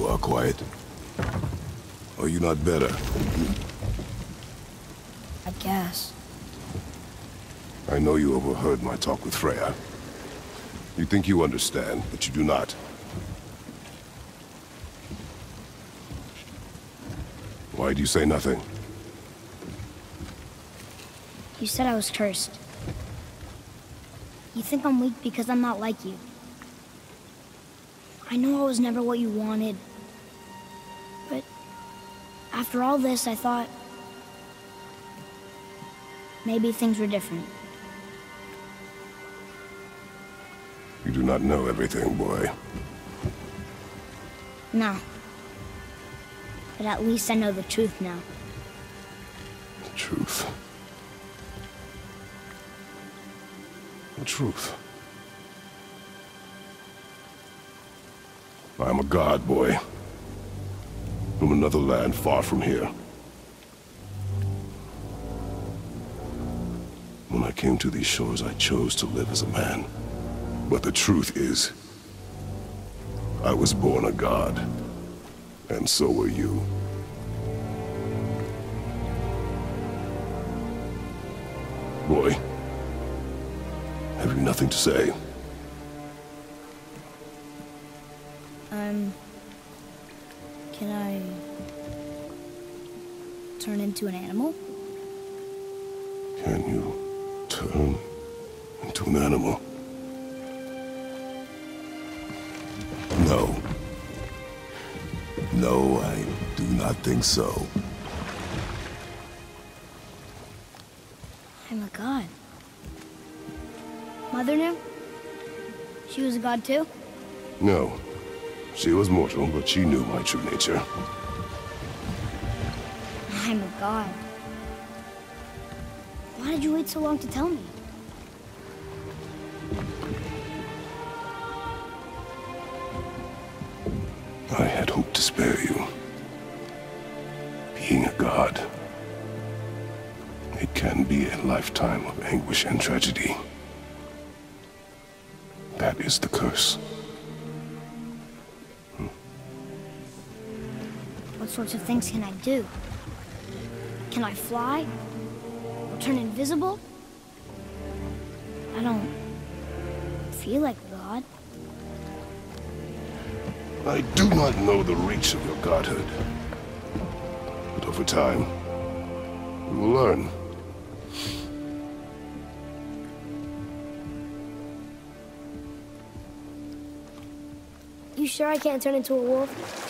you are quiet. Are you not better? I guess. I know you overheard my talk with Freya. You think you understand, but you do not. Why do you say nothing? You said I was cursed. You think I'm weak because I'm not like you. I know I was never what you wanted. After all this, I thought maybe things were different. You do not know everything, boy. No. But at least I know the truth now. The truth. The truth. I am a god, boy. From another land far from here. When I came to these shores, I chose to live as a man. But the truth is, I was born a god. And so were you. Boy, have you nothing to say? Um... Can I... turn into an animal? Can you turn into an animal? No. No, I do not think so. I'm a god. Mother knew? She was a god too? No. She was mortal, but she knew my true nature. I'm a god. Why did you wait so long to tell me? I had hoped to spare you. Being a god, it can be a lifetime of anguish and tragedy. That is the curse. What sorts of things can I do? Can I fly? Or turn invisible? I don't feel like god. I do not know the reach of your godhood. But over time, you will learn. You sure I can't turn into a wolf?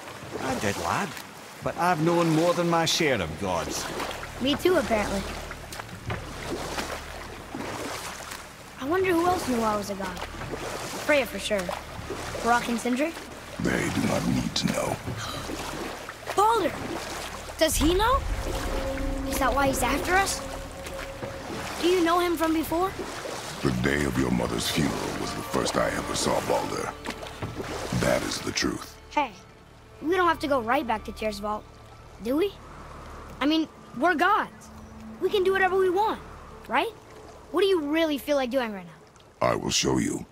I did, lad. But I've known more than my share of gods. Me too, apparently. I wonder who else knew I was a god. Freya for sure. Brok and Sindri? They do not need to know. Baldur! Does he know? Is that why he's after us? Do you know him from before? The day of your mother's funeral was the first I ever saw Baldur. That is the truth. Hey, we don't have to go right back to Tyr's vault, do we? I mean, we're gods. We can do whatever we want, right? What do you really feel like doing right now? I will show you.